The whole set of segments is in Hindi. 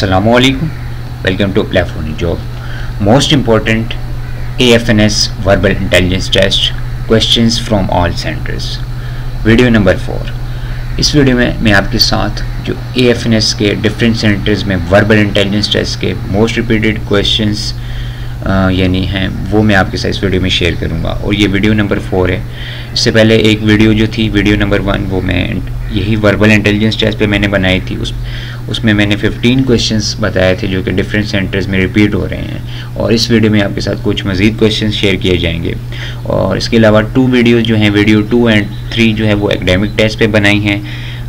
असलकम welcome to प्लेफोनी job most important A F N S verbal intelligence test question from all centres video number four इस वीडियो में मैं आपके साथ जो ए एफ़ एन एस के डिफरेंट सेंटर्स में वर्बल इंटेलिजेंस टेस्ट के मोस्ट रिपीटेड क्वेश्चन यानी हैं, वो मैं आपके साथ इस वीडियो में शेयर करूँगा। और ये वीडियो नंबर फोर है। इससे पहले एक वीडियो जो थी वीडियो नंबर वन वो मैं यही वर्बल इंटेलिजेंस टेस्ट पे मैंने बनाई थी। उस, उसमें मैंने 15 क्वेश्चंस बताए थे, जो कि डिफरेंट सेंटर्स में रिपीट हो रहे हैं। और इस वीडियो में आपके साथ कुछ मज़ीद क्वेश्चंस शेयर किए जाएँगे। और इसके अलावा टू वीडियो जो हैं वीडियो टू एंड थ्री जो है, वो एकेडमिक टेस्ट पे बनाई हैं।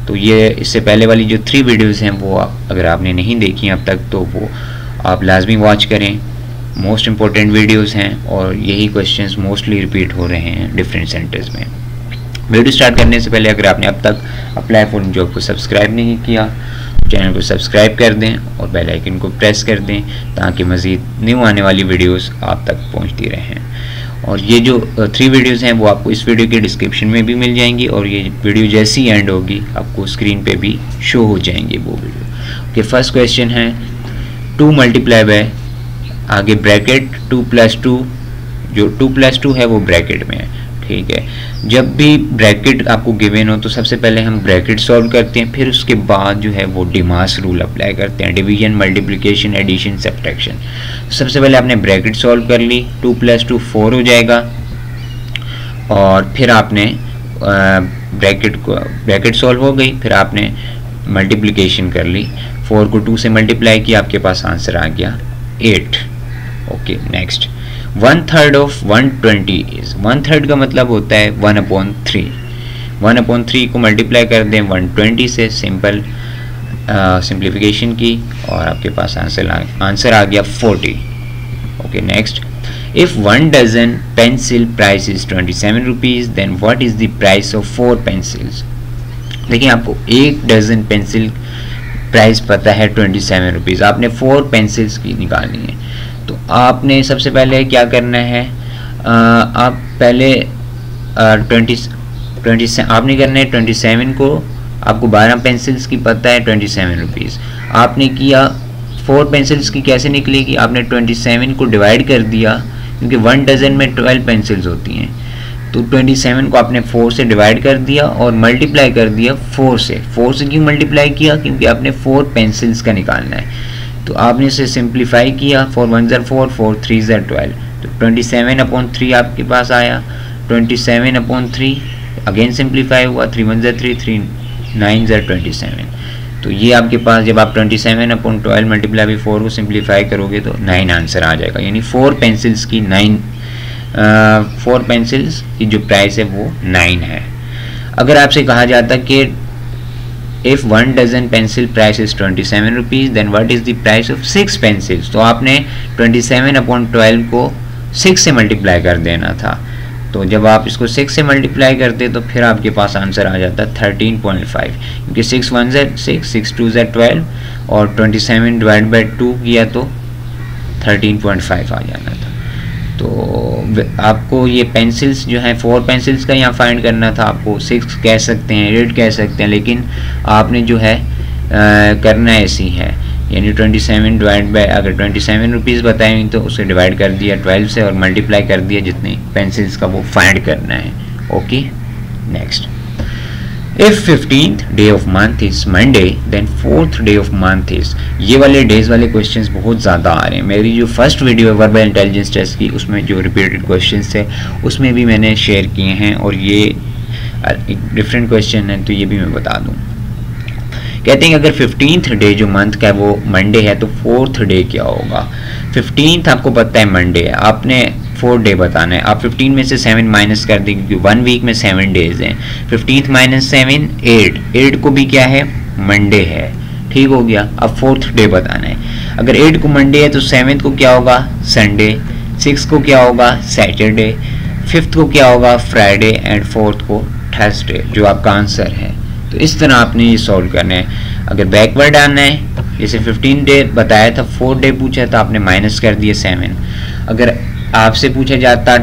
तो ये, इससे पहले वाली जो थ्री वीडियोज़ हैं, वो अगर आपने नहीं देखी अब तक तो वो आप लाजमी वॉच करें। मोस्ट इंपॉर्टेंट वीडियोस हैं और यही क्वेश्चंस मोस्टली रिपीट हो रहे हैं डिफरेंट सेंटर्स में। वीडियो स्टार्ट करने से पहले अगर आपने अब तक अप्लाई फॉर जॉब को सब्सक्राइब नहीं किया चैनल को सब्सक्राइब कर दें और बेल आइकन को प्रेस कर दें ताकि मज़ीद न्यू आने वाली वीडियोस आप तक पहुँचती रहें। और ये जो थ्री वीडियोस हैं वो आपको इस वीडियो के डिस्क्रिप्शन में भी मिल जाएँगी और ये वीडियो जैसी एंड होगी, आपको स्क्रीन पे भी शो हो जाएँगे वो वीडियो ओके फ़र्स्ट क्वेश्चन है टू मल्टीप्लाई बाय आगे ब्रैकेट टू प्लस टू, जो टू प्लस टू है वो ब्रैकेट में है, ठीक है। जब भी ब्रैकेट आपको गिवन हो तो सबसे पहले हम ब्रैकेट सॉल्व करते हैं, फिर उसके बाद जो है वो डिमास रूल अप्लाई करते हैं, डिवीज़न, मल्टीप्लिकेशन, एडिशन, सब्ट्रैक्शन। सबसे पहले आपने ब्रैकेट सॉल्व कर ली, टू प्लस टू फोर हो जाएगा, और फिर आपने ब्रैकेट को, ब्रैकेट सॉल्व हो गई, फिर आपने मल्टीप्लिकेशन कर ली। फोर को टू से मल्टीप्लाई किया, आपके पास आंसर आ गया, eight. Okay next one third of one twenty is one third का मतलब होता है one upon three one upon three को मल्टीप्लाई कर दें वन ट्वेंटी से सिंपल सिंप्लीफिकेशन की, और आपके पास आंसर आंसर आ गया forty okay next if one dozen pencil price is twenty seven rupees then what is the price of four pencils देखिए, आपको एक डजन पेंसिल प्राइस पता है ट्वेंटी सेवन रुपीज़ आपने फोर पेंसिल्स की निकालनी है. तो आपने सबसे पहले क्या करना है? आ, आप पहले ट्वेंटी ट्वेंटी आपने करना है ट्वेंटी सेवन को। आपको बारह पेंसिल्स की पता है ट्वेंटी सेवन रुपीज़ आपने किया फोर पेंसिल्स की कैसे निकलेगी? आपने ट्वेंटी सेवन को डिवाइड कर दिया क्योंकि वन डजन में ट्वेल्व पेंसिल्स होती हैं। तो 27 को आपने 4 से डिवाइड कर दिया और मल्टीप्लाई कर दिया 4 से। 4 से क्यों मल्टीप्लाई किया? क्योंकि आपने 4 पेंसिल्स का निकालना है। तो आपने इसे सिंप्लीफाई किया फोर वन ज़र फोर फोर थ्री ज़र ट्वेल्व तो ट्वेंटी सेवन अपॉन थ्री आपके पास आया। Twenty seven upon three again simplify हुआ थ्री वन ज़र थ्री थ्री नाइन ज़र ट्वेंटी सेवन तो ये आपके पास, जब आप twenty seven upon twelve multiply by four को सिंप्लीफाई करोगे तो नाइन आंसर आ जाएगा। यानी फोर पेंसिल्स की नाइन फोर पेंसिल्स की जो प्राइस है वो नाइन है। अगर आपसे कहा जाता कि if one dozen pencil price is twenty seven rupees then what is the price of six pencils तो आपने ट्वेंटी सेवन अपॉन ट्वेल्व को सिक्स से मल्टीप्लाई कर देना था। तो जब आप इसको सिक्स से मल्टीप्लाई करते तो फिर आपके पास आंसर आ जाता है थर्टीन पॉइंट फाइव क्योंकि सिक्स वन ज़ेड सिक्स सिक्स टू ज़ेड ट्वेल्व और twenty seven divide by two किया तो थर्टीन पॉइंट फाइव आ जाना था। तो आपको ये पेंसिल्स जो हैं फोर पेंसिल्स का यहाँ फाइंड करना था आपको। सिक्स कह सकते हैं एट कह सकते हैं लेकिन आपने जो है आ, करना ऐसी है। यानी ट्वेंटी सेवन डिवाइड बाई अगर ट्वेंटी सेवन रुपीज़ बताई तो उसे डिवाइड कर दिया ट्वेल्व से और मल्टीप्लाई कर दिया जितने पेंसिल्स का वो फाइंड करना है। Okay next if fifteenth day of month is Monday then fourth day of month is ये वाले डेज़ वाले क्वेश्चंस बहुत ज़्यादा आ रहे हैं। मेरी जो फ़र्स्ट वीडियो है वर्बल इंटेलिजेंस टेस्ट की, उसमें जो रिपीटेड क्वेश्चंस थे उसमें भी मैंने शेयर किए हैं और ये डिफरेंट क्वेश्चन है तो ये भी मैं बता दूँ। कहते हैं अगर फिफ्टींथ डे जो मंथ का है वो मंडे है तो फोर्थ डे क्या होगा? फिफ्टींथ आपको पता है मंडे है। आपने फोर डे बताना है। आप 15 में से सेवन माइनस कर दें, क्योंकि वन वीक में सेवन डेज़ हैं। Fifteenth minus seven eight eight को भी क्या है? मंडे है। ठीक हो गया। अब फोर्थ डे बताना है। अगर एट को मंडे है तो सेवन्थ को क्या होगा? संडे सिक्स को क्या होगा? सैटरडे फिफ्थ को क्या होगा? फ्राइडे एंड फोर्थ को थर्सडे जो आपका आंसर है। तो इस तरह आपने ये सॉल्व करना है। अगर बैकवर्ड आना है, जैसे 15 डे बताया था फोर डे पूछा था, आपने माइनस कर दिया सेवन अगर आपसे पूछा जाता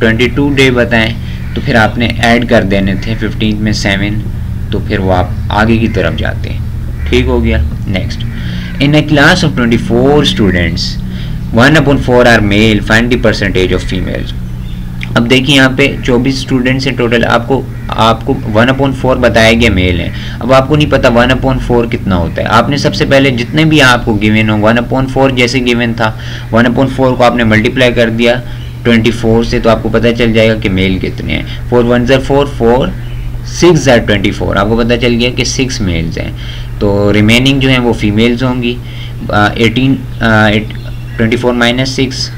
ट्वेंटी टू डे बताएँ तो फिर आपने ऐड कर देने थे फिफ्टीन में सेवन तो फिर वो आप आगे की तरफ़ जाते हैं। ठीक हो गया? Next in a class of 24 students one upon four are male find percentage of female अब देखिए यहाँ पे 24 स्टूडेंट्स हैं टोटल आपको आपको वन अपॉइंट फोर बताया गया मेल है। अब आपको नहीं पता वन अपॉन फोर कितना होता है। आपने सबसे पहले जितने भी आपको गिवन हो वन अपॉइंट फोर जैसे गिवन था वन अपॉइंट फोर को आपने मल्टीप्लाई कर दिया 24 से तो आपको पता चल जाएगा कि मेल कितने हैं। फोर वन ज़र फोर फोर सिक्स ज़र ट्वेंटी फोर आपको पता चल गया कि सिक्स मेल्स हैं। तो रिमेनिंग जो हैं वो फीमेल्स होंगी। Eighteen twenty four minus six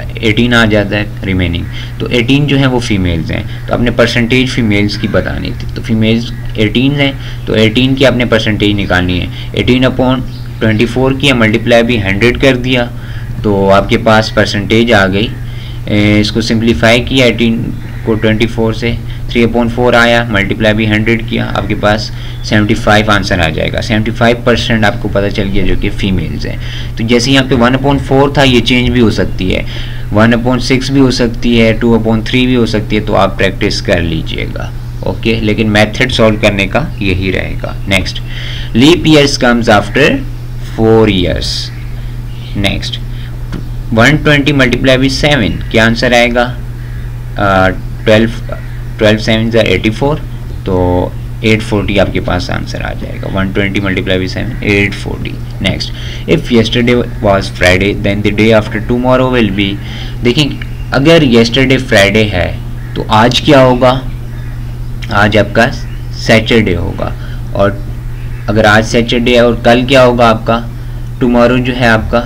eighteen आ जाता है रिमेनिंग तो एटीन जो है वो फीमेल्स हैं. तो आपने परसेंटेज फीमेल्स की बतानी थी. तो फीमेल्स एटीन हैं तो एटीन की आपने परसेंटेज निकालनी है. एटीन अपॉन ट्वेंटी फोर की मल्टीप्लाई भी हंड्रेड कर दिया तो आपके पास परसेंटेज आ गई. इसको सिंप्लीफाई किया एटीन को ट्वेंटी फोर से. थ्री अपॉइंट फोर आया मल्टीप्लाई भी हंड्रेड किया, आपके पास सेवेंटी फाइव आंसर आ जाएगा। सेवेंटी फाइव परसेंट आपको पता चल गया जो कि फीमेल्स हैं। तो जैसे यहाँ पे वन अपॉइंट फोर था, ये चेंज भी हो सकती है। वन अपॉइंट सिक्स भी हो सकती है टू अपॉइंट थ्री भी हो सकती है तो आप प्रैक्टिस कर लीजिएगा। ओके लेकिन मेथड सॉल्व करने का यही रहेगा। Next leap years comes after four years next 120 twenty multiply with seven क्या आंसर आएगा? ट्वेल्व ट्वेल्व सेवन ज़ा एटी फोर तो 840 आपके पास आंसर आ जाएगा। One twenty multiply with seven eight forty next if yesterday was Friday then the day after tomorrow will be देखें अगर येस्टरडे फ्राइडे है तो आज क्या होगा? आज आपका सैटरडे होगा। और अगर आज सैटरडे है और कल क्या होगा आपका? टमोरो जो है आपका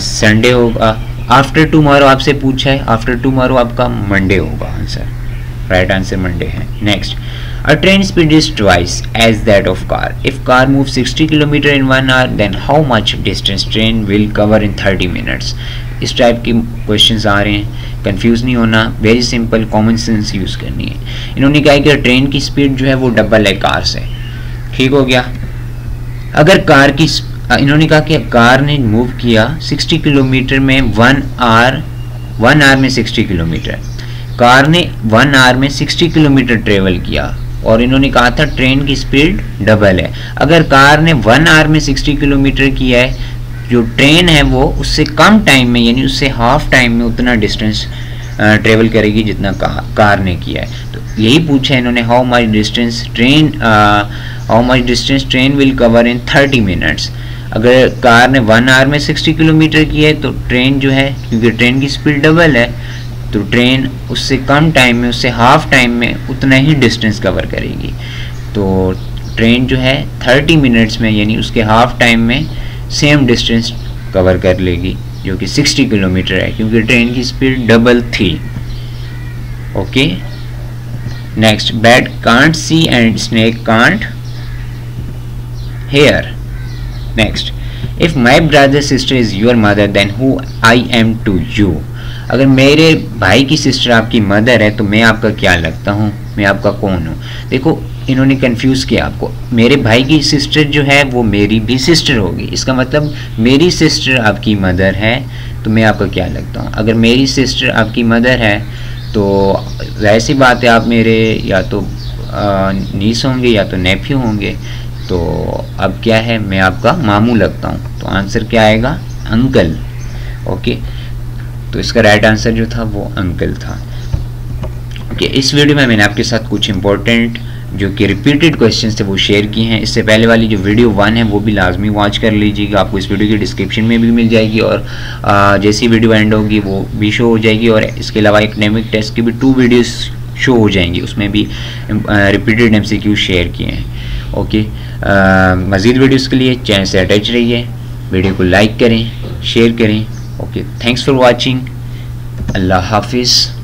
संडे होगा। आफ्टर टूमारो आपसे पूछा है आफ्टर टूमारो आपका मंडे होगा आंसर राइट आंसर मंडे है। Next a train speed is twice as that of car if car move 60 kilometre in one hour then how much distance train will cover in 30 minutes इस टाइप के क्वेश्चंस आ रहे हैं। कंफ्यूज नहीं होना। Very simple common sense use करनी है। इन्होंने कहा कि ट्रेन की स्पीड जो है वो डबल है कार से ठीक हो गया? अगर कार की इन्होंने कहा कि कार ने मूव किया 60 किलोमीटर में वन आर वन आर में 60 किलोमीटर कार ने वन आर में 60 किलोमीटर ट्रेवल किया और इन्होंने कहा था ट्रेन की स्पीड डबल है। अगर कार ने वन आर में 60 किलोमीटर किया है जो ट्रेन है वो उससे कम टाइम में यानी उससे हाफ़ टाइम में उतना डिस्टेंस ट्रेवल करेगी जितना का, कार ने किया है। तो यही पूछा है इन्होंने how much distance train how much distance train will cover in 30 minutes अगर कार ने वन आवर में 60 किलोमीटर की है तो ट्रेन जो है क्योंकि ट्रेन की स्पीड डबल है तो ट्रेन उससे कम टाइम में, उससे हाफ़ टाइम में उतना ही डिस्टेंस कवर करेगी। तो ट्रेन जो है 30 मिनट्स में, यानी उसके हाफ़ टाइम में सेम डिस्टेंस कवर कर लेगी, जो कि 60 किलोमीटर है, क्योंकि ट्रेन की स्पीड डबल थी। Okay next bat can't see and snake can't hear next if my brother sister is your mother then who am I to you अगर मेरे भाई की सिस्टर आपकी मदर है तो मैं आपका क्या लगता हूँ? मैं आपका कौन हूँ? देखो, इन्होंने कंफ्यूज किया आपको। मेरे भाई की सिस्टर जो है, वो मेरी भी सिस्टर होगी। इसका मतलब मेरी सिस्टर आपकी मदर है तो मैं आपका क्या लगता हूँ? अगर मेरी सिस्टर आपकी मदर है तो वैसी बात है आप मेरे या तो नीस होंगे या तो नेफ्यू होंगे तो अब क्या है? मैं आपका मामू लगता हूँ। तो आंसर क्या आएगा? अंकल ओके तो इसका राइट आंसर जो था वो अंकल था। ओके okay, इस वीडियो में मैंने आपके साथ कुछ इंपॉर्टेंट जो कि रिपीटेड क्वेश्चंस थे वो शेयर किए हैं। इससे पहले वाली जो वीडियो वन है वो भी लाजमी वॉच कर लीजिएगा। आपको इस वीडियो की डिस्क्रिप्शन में भी मिल जाएगी और जैसी वीडियो एंड होगी वो भी शो हो जाएगी और इसके अलावा एकेडमिक टेस्ट की भी टू वीडियोस शो हो जाएँगी। उसमें भी रिपीटेड एम शेयर किए हैं। ओके मज़ीद वीडियोस के लिए चैनल से अटैच रहिए। वीडियो को लाइक करें शेयर करें। okay thanks for watching. Allah hafiz.